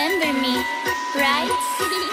remember me, right?